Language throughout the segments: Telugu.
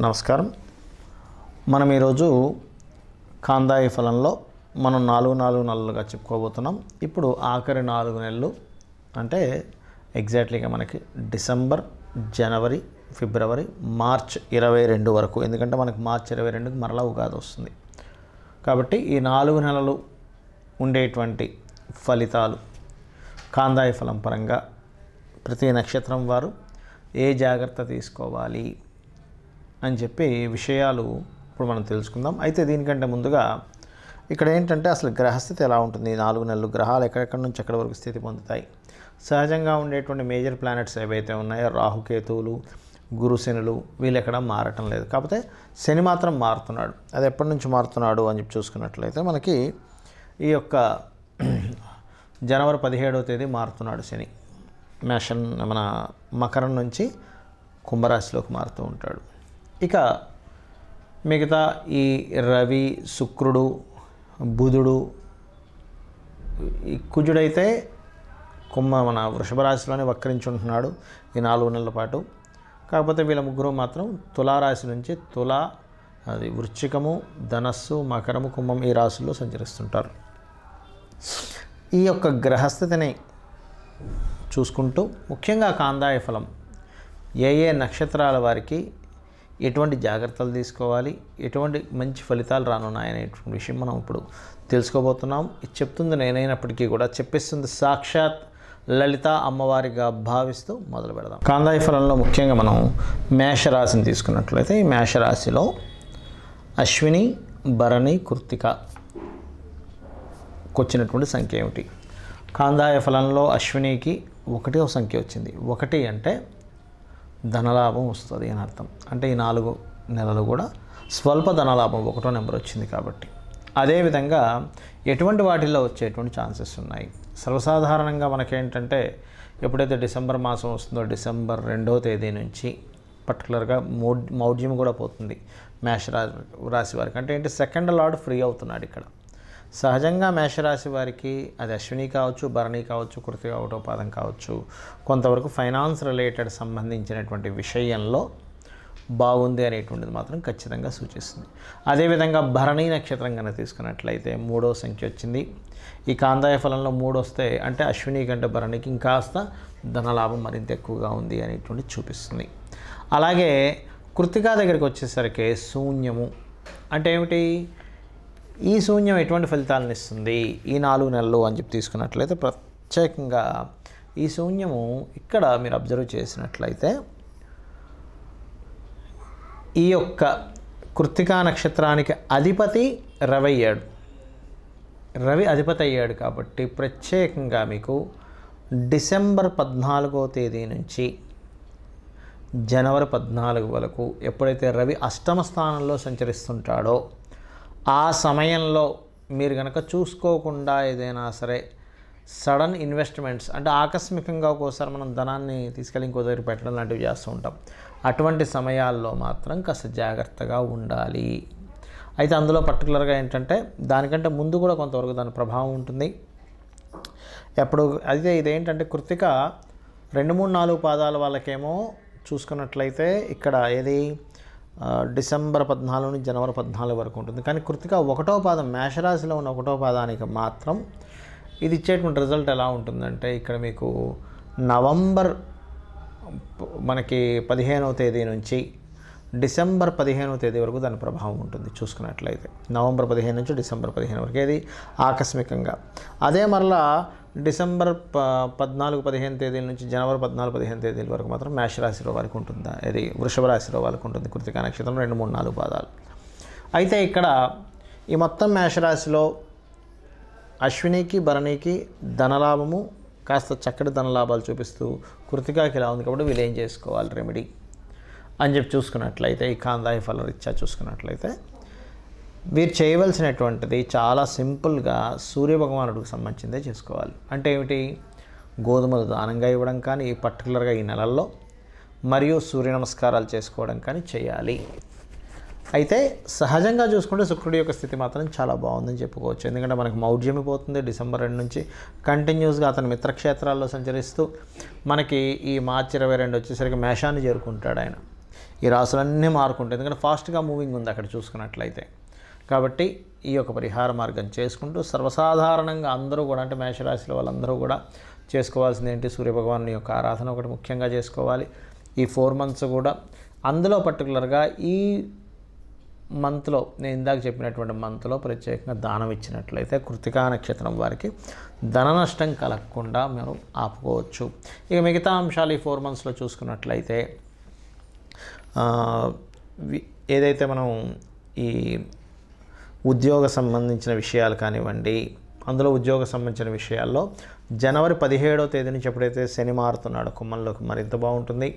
నమస్కారం. మనం ఈరోజు కాందాయి ఫలంలో మనం నాలుగు నాలుగు నెలలుగా చెప్పుకోబోతున్నాం. ఇప్పుడు ఆఖరి నాలుగు నెలలు అంటే ఎగ్జాక్ట్లీగా మనకి డిసెంబర్ జనవరి ఫిబ్రవరి మార్చ్ ఇరవై రెండు వరకు. ఎందుకంటే మనకి మార్చ్ ఇరవై రెండుకి మరలా ఉగాది వస్తుంది. కాబట్టి ఈ నాలుగు నెలలు ఉండేటువంటి ఫలితాలు కాందాయ ఫలం పరంగా ప్రతి నక్షత్రం వారు ఏ జాగ్రత్త తీసుకోవాలి? అని చెప్పి విషయాలు ఇప్పుడు మనం తెలుసుకుందాం. అయితే దీనికంటే ముందుగా ఇక్కడ ఏంటంటే అసలు గ్రహస్థితి ఎలా ఉంటుంది? నాలుగు నెలలు గ్రహాలు ఎక్కడెక్కడి నుంచి ఎక్కడి వరకు స్థితి పొందుతాయి? సహజంగా ఉండేటువంటి మేజర్ ప్లానెట్స్ ఏవైతే ఉన్నాయో రాహుకేతువులు గురుశనులు వీళ్ళు ఎక్కడ మారటం లేదు. కాకపోతే శని మాత్రం మారుతున్నాడు. అది ఎప్పటి నుంచి మారుతున్నాడు అని చెప్పి చూసుకున్నట్లయితే మనకి ఈ యొక్క జనవరి పదిహేడవ తేదీ మారుతున్నాడు శని. మేషన్ మన మకరం నుంచి కుంభరాశిలోకి మారుతూ ఉంటాడు. ఇక మిగతా ఈ రవి శుక్రుడు బుధుడు ఈ కుజుడైతే కుంభ మన వృషభ రాశిలోనే వక్రించి ఈ నాలుగు నెలల పాటు. కాకపోతే వీళ్ళ ముగ్గురు మాత్రం తులారాశి నుంచి తులా అది వృశ్చికము ధనస్సు మకరము కుంభం ఈ రాశుల్లో సంచరిస్తుంటారు. ఈ యొక్క గ్రహస్థితిని చూసుకుంటూ ముఖ్యంగా కాందాయ ఫలం. ఏ ఏ నక్షత్రాల వారికి ఎటువంటి జాగ్రత్తలు తీసుకోవాలి? ఎటువంటి మంచి ఫలితాలు రానున్నాయనేటువంటి విషయం మనం ఇప్పుడు తెలుసుకోబోతున్నాం. ఇది చెప్తుంది నేనైనప్పటికీ కూడా చెప్పిస్తుంది సాక్షాత్ లలిత అమ్మవారిగా భావిస్తూ మొదలు పెడదాం. కాందాయ ఫలంలో ముఖ్యంగా మనం మేషరాశిని తీసుకున్నట్లయితే ఈ మేషరాశిలో అశ్విని భరణి కృత్తిక వచ్చినటువంటి సంఖ్య ఏమిటి? కాందాయ ఫలంలో అశ్వినికి ఒకటే సంఖ్య వచ్చింది. ఒకటి అంటే ధనలాభం వస్తుంది అని అర్థం. అంటే ఈ నాలుగు నెలలు కూడా స్వల్ప ధనలాభం ఒకటో నెంబర్ వచ్చింది కాబట్టి. అదేవిధంగా ఎటువంటి వాటిల్లో వచ్చేటువంటి ఛాన్సెస్ ఉన్నాయి? సర్వసాధారణంగా మనకేంటంటే ఎప్పుడైతే డిసెంబర్ మాసం వస్తుందో డిసెంబర్ రెండో తేదీ నుంచి పర్టికులర్గా మౌడ్ మౌఢ్యం కూడా పోతుంది. మేష రాశి వారికి. అంటే ఏంటి? సెకండ్ లార్డ్ ఫ్రీ అవుతున్నాడు ఇక్కడ. సహజంగా మేషరాశి వారికి అది అశ్విని కావచ్చు భరణి కావచ్చు కృతిక ఒకటో పాదం కావచ్చు. కొంతవరకు ఫైనాన్స్ రిలేటెడ్ సంబంధించినటువంటి విషయంలో బాగుంది అనేటువంటిది మాత్రం ఖచ్చితంగా సూచిస్తుంది. అదేవిధంగా భరణి నక్షత్రం కనుక తీసుకున్నట్లయితే మూడో సంఖ్య వచ్చింది. ఈ కాందాయ ఫలంలో మూడు వస్తే అంటే అశ్విని కంటే భరణికి ఇంకాస్త ధనలాభం మరింత ఎక్కువగా ఉంది అనేటువంటి చూపిస్తుంది. అలాగే కృతికా దగ్గరికి వచ్చేసరికి శూన్యము అంటే ఏమిటి? ఈ శూన్యం ఎటువంటి ఫలితాలను ఇస్తుంది? ఈ నాలుగు నెలలు అని చెప్పి తీసుకున్నట్లయితే ప్రత్యేకంగా ఈ శూన్యము ఇక్కడ మీరు అబ్జర్వ్ చేసినట్లయితే ఈ యొక్క కృత్తికా నక్షత్రానికి అధిపతి రవి అయ్యాడు. రవి అధిపతి అయ్యాడు కాబట్టి ప్రత్యేకంగా మీకు డిసెంబర్ పద్నాలుగో తేదీ నుంచి జనవరి పద్నాలుగు వరకు ఎప్పుడైతే రవి అష్టమ స్థానంలో సంచరిస్తుంటాడో ఆ సమయంలో మీరు కనుక చూసుకోకుండా ఏదైనా సరే సడన్ ఇన్వెస్ట్మెంట్స్ అంటే ఆకస్మికంగా ఒక్కోసారి మనం ధనాన్ని తీసుకెళ్ళి ఇంకో దగ్గర పెట్టడం లాంటివి చేస్తూ ఉంటాం. అటువంటి సమయాల్లో మాత్రం కాస్త జాగ్రత్తగా ఉండాలి. అయితే అందులో పర్టికులర్గా ఏంటంటే దానికంటే ముందు కూడా కొంతవరకు దాని ప్రభావం ఉంటుంది. ఎప్పుడు అయితే ఇదేంటంటే కృతిక రెండు మూడు నాలుగు పాదాల వాళ్ళకేమో చూసుకున్నట్లయితే ఇక్కడ ఏది? డిసెంబర్ పద్నాలుగు నుంచి జనవరి పద్నాలుగు వరకు ఉంటుంది. కానీ కృతిక ఒకటో పాదం మేషరాశిలో ఉన్న ఒకటో పాదానికి మాత్రం ఇది ఇచ్చేటువంటి రిజల్ట్ ఎలా ఉంటుందంటే ఇక్కడ మీకు నవంబర్ మనకి పదిహేనవ తేదీ నుంచి డిసెంబర్ పదిహేనవ తేదీ వరకు దాని ప్రభావం ఉంటుంది చూసుకున్నట్లయితే. నవంబర్ పదిహేను నుంచి డిసెంబర్ పదిహేను వరకు. ఇది ఆకస్మికంగా. అదే మరలా డిసెంబర్ ప పద్నాలుగు పదిహేను తేదీల నుంచి జనవరి పద్నాలుగు పదిహేను తేదీల వరకు మాత్రం మేషరాశిలో వారికి ఉంటుందా? ఇది వృషభ రాశిలో వాళ్ళకి ఉంటుంది కృతికా నక్షత్రం రెండు మూడు నాలుగు పాదాలు. అయితే ఇక్కడ ఈ మొత్తం మేషరాశిలో అశ్వినికి భరణికి ధనలాభము కాస్త చక్కటి ధనలాభాలు చూపిస్తూ కృతికాకి ఇలా ఉంది కాబట్టి వీళ్ళు ఏం చేసుకోవాలి? రెమెడీ అని చెప్పి చూసుకున్నట్లయితే ఈ కాందాయి ఫల రీత్యా చూసుకున్నట్లయితే వీరు చేయవలసినటువంటిది చాలా సింపుల్గా సూర్యభగవానుడికి సంబంధించిందే చేసుకోవాలి. అంటే ఏమిటి? గోధుమలు దానంగా ఇవ్వడం కానీ ఈ పర్టికులర్గా ఈ నెలల్లో మరియు సూర్య నమస్కారాలు చేసుకోవడం కానీ చేయాలి. అయితే సహజంగా చూసుకుంటే శుక్రుడి యొక్క స్థితి మాత్రం చాలా బాగుందని చెప్పుకోవచ్చు. ఎందుకంటే మనకు మౌఢ్యమి పోతుంది డిసెంబర్ రెండు నుంచి. కంటిన్యూస్గా అతను మిత్రక్షేత్రాల్లో సంచరిస్తూ మనకి ఈ మార్చి ఇరవై రెండు వచ్చేసరికి మేషాన్ని చేరుకుంటాడు ఆయన. ఈ రాసులన్నీ మారుకుంటాయి. ఎందుకంటే ఫాస్ట్గా మూవింగ్ ఉంది అక్కడ చూసుకున్నట్లయితే. కాబట్టి ఈ యొక్క పరిహార మార్గం చేసుకుంటూ సర్వసాధారణంగా అందరూ కూడా అంటే మేషరాశిలో వాళ్ళందరూ కూడా చేసుకోవాల్సింది ఏంటి? సూర్యభగవాను యొక్క ఆరాధన ఒకటి ముఖ్యంగా చేసుకోవాలి. ఈ ఫోర్ మంత్స్ కూడా అందులో పర్టికులర్గా ఈ మంత్లో నేను ఇందాక చెప్పినటువంటి మంత్లో ప్రత్యేకంగా దానం ఇచ్చినట్లయితే కృతికా నక్షత్రం వారికి ధన నష్టం కలగకుండా మనం ఆపుకోవచ్చు. ఇక మిగతా అంశాలు ఈ ఫోర్ మంత్స్లో చూసుకున్నట్లయితే ఏదైతే మనం ఈ ఉద్యోగ సంబంధించిన విషయాలు కానివ్వండి అందులో ఉద్యోగ సంబంధించిన విషయాల్లో జనవరి పదిహేడవ తేదీ నుంచి ఎప్పుడైతే శని మారుతున్నాడో కుమ్మంలోకి మరింత బాగుంటుంది.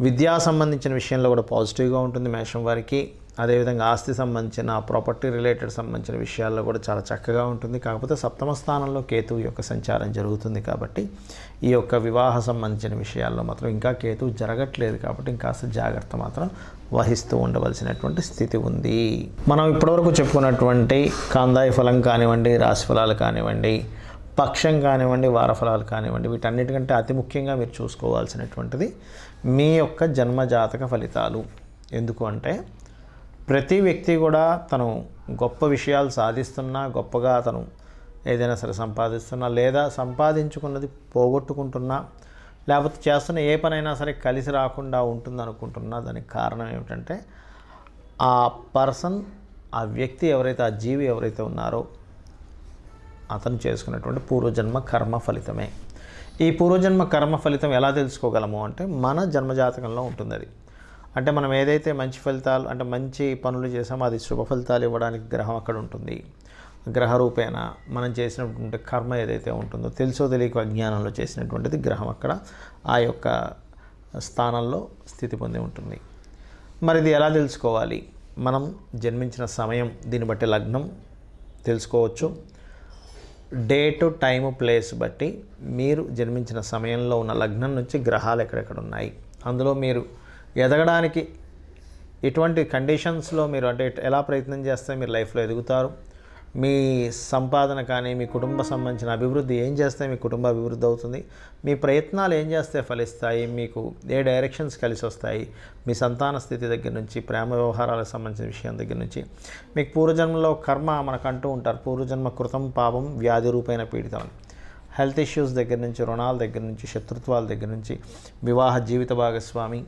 విద్యా సంబంధించిన విషయంలో కూడా పాజిటివ్గా ఉంటుంది మేషం వారికి. అదేవిధంగా ఆస్తి సంబంధించిన ప్రాపర్టీ రిలేటెడ్ సంబంధించిన విషయాల్లో కూడా చాలా చక్కగా ఉంటుంది. కాకపోతే సప్తమ స్థానంలో కేతువు యొక్క సంచారం జరుగుతుంది కాబట్టి ఈ యొక్క వివాహ సంబంధించిన విషయాల్లో మాత్రం ఇంకా కేతువు జరగట్లేదు కాబట్టి ఇంకాస్త జాగ్రత్త మాత్రం వహిస్తూ ఉండవలసినటువంటి స్థితి ఉంది. మనం ఇప్పటివరకు చెప్పుకున్నటువంటి కాందాయ ఫలం కానివ్వండి రాశి ఫలాలు కానివ్వండి పక్షం కానివ్వండి వారఫలాలు కానివ్వండి వీటన్నిటికంటే అతి ముఖ్యంగా మీరు చూసుకోవాల్సినటువంటిది మీ యొక్క జన్మజాతక ఫలితాలు. ఎందుకు అంటే ప్రతి వ్యక్తి కూడా తను గొప్ప విషయాలు సాధిస్తున్నా గొప్పగా అతను ఏదైనా సరే సంపాదిస్తున్నా లేదా సంపాదించుకున్నది పోగొట్టుకుంటున్నా లేకపోతే చేస్తున్న ఏ పనైనా సరే కలిసి రాకుండా ఉంటుంది అనుకుంటున్నా దానికి కారణం ఏమిటంటే ఆ పర్సన్ ఆ వ్యక్తి ఎవరైతే ఆ జీవి ఎవరైతే ఉన్నారో అతను చేసుకున్నటువంటి పూర్వజన్మ కర్మ ఫలితమే. ఈ పూర్వజన్మ కర్మ ఫలితం ఎలా తెలుసుకోగలము అంటే మన జన్మజాతకంలో ఉంటుంది అది అంటే మనం ఏదైతే మంచి ఫలితాలు అంటే మంచి పనులు చేసామో అది శుభ ఫలితాలు ఇవ్వడానికి గ్రహం అక్కడ ఉంటుంది. గ్రహరూపేణ మనం చేసినటువంటి కర్మ ఏదైతే ఉంటుందో తెలుసో తెలియక అజ్ఞానంలో చేసినటువంటిది గ్రహం అక్కడ ఆ యొక్క స్థానంలో స్థితి పొంది ఉంటుంది. మరి ఇది ఎలా తెలుసుకోవాలి? మనం జన్మించిన సమయం దీన్ని బట్టి లగ్నం తెలుసుకోవచ్చు. డేటు టైము ప్లేస్ బట్టి మీరు జన్మించిన సమయంలో ఉన్న లగ్నం నుంచి గ్రహాలు ఎక్కడెక్కడ ఉన్నాయి? అందులో మీరు ఎదగడానికి ఎటువంటి కండిషన్స్లో మీరు అంటే ఎలా ప్రయత్నం చేస్తే మీరు లైఫ్లో ఎదుగుతారు? మీ సంపాదన కానీ మీ కుటుంబ సంబంధించిన అభివృద్ధి ఏం చేస్తే మీ కుటుంబ అభివృద్ధి అవుతుంది? మీ ప్రయత్నాలు ఏం చేస్తే ఫలిస్తాయి? మీకు ఏ డైరెక్షన్స్ కలిసి వస్తాయి? మీ సంతాన స్థితి దగ్గర నుంచి ప్రేమ వ్యవహారాలకు సంబంధించిన విషయం దగ్గర నుంచి. మీకు పూర్వజన్మలో కర్మ మనకు అంటూ ఉంటారు. పూర్వజన్మ కృతం పాపం వ్యాధి రూపైన పీడితం. హెల్త్ ఇష్యూస్ దగ్గర నుంచి రుణాల దగ్గర నుంచి శత్రుత్వాల దగ్గర నుంచి వివాహ జీవిత భాగస్వామి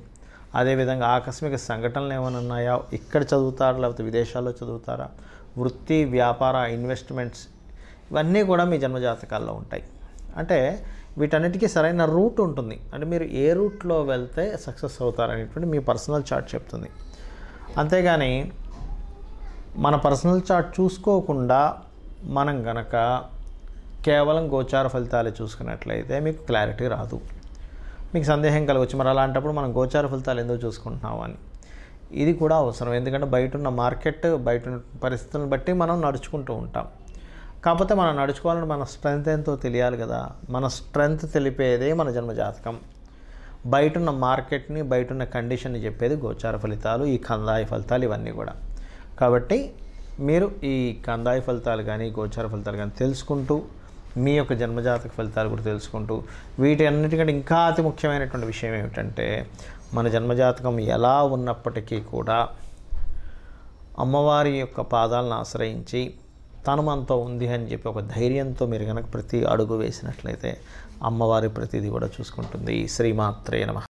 అదేవిధంగా ఆకస్మిక సంఘటనలు ఏమైనా ఉన్నాయా? ఇక్కడ చదువుతారా? లేకపోతే విదేశాల్లో చదువుతారా? వృత్తి వ్యాపార ఇన్వెస్ట్మెంట్స్ ఇవన్నీ కూడా మీ జన్మజాతకాల్లో ఉంటాయి. అంటే వీటన్నిటికీ సరైన రూట్ ఉంటుంది. అంటే మీరు ఏ రూట్లో వెళ్తే సక్సెస్ అవుతారనేటువంటి మీ పర్సనల్ చార్ట్ చెప్తుంది. అంతేగాని మన పర్సనల్ చార్ట్ చూసుకోకుండా మనం గనక కేవలం గోచార ఫలితాలు చూసుకున్నట్లయితే మీకు క్లారిటీ రాదు. మీకు సందేహం కలగవచ్చు మరి అలాంటప్పుడు మనం గోచార ఫలితాలు ఎందుకు చూసుకుంటున్నాం అని. ఇది కూడా అవసరం. ఎందుకంటే బయట ఉన్న మార్కెట్ బయట ఉన్న పరిస్థితులను బట్టి మనం నడుచుకుంటూ ఉంటాం. కాకపోతే మనం నడుచుకోవాలని మన స్ట్రెంత్ ఎంతో తెలియాలి కదా. మన స్ట్రెంత్ తెలిపేదే మన జన్మ జాతకం. బయట ఉన్న మార్కెట్ని బయట ఉన్న కండిషన్ని చెప్పేది గోచార ఫలితాలు ఈ కందాయి ఫలితాలు ఇవన్నీ కూడా. కాబట్టి మీరు ఈ కందాయి ఫలితాలు కానీ గోచార ఫలితాలు కానీ తెలుసుకుంటూ మీ యొక్క జన్మజాతక ఫలితాలు కూడా తెలుసుకుంటూ వీటి అన్నిటికంటే ఇంకా అతి ముఖ్యమైనటువంటి విషయం ఏమిటంటే మన జన్మజాతకం ఎలా ఉన్నప్పటికీ కూడా అమ్మవారి యొక్క పాదాలను ఆశ్రయించి తను మనతో ఉంది అని చెప్పి ఒక ధైర్యంతో మీరు కనుక ప్రతి అడుగు వేసినట్లయితే అమ్మవారి ప్రతిదీ కూడా చూసుకుంటుంది. శ్రీమాత్రే నమ.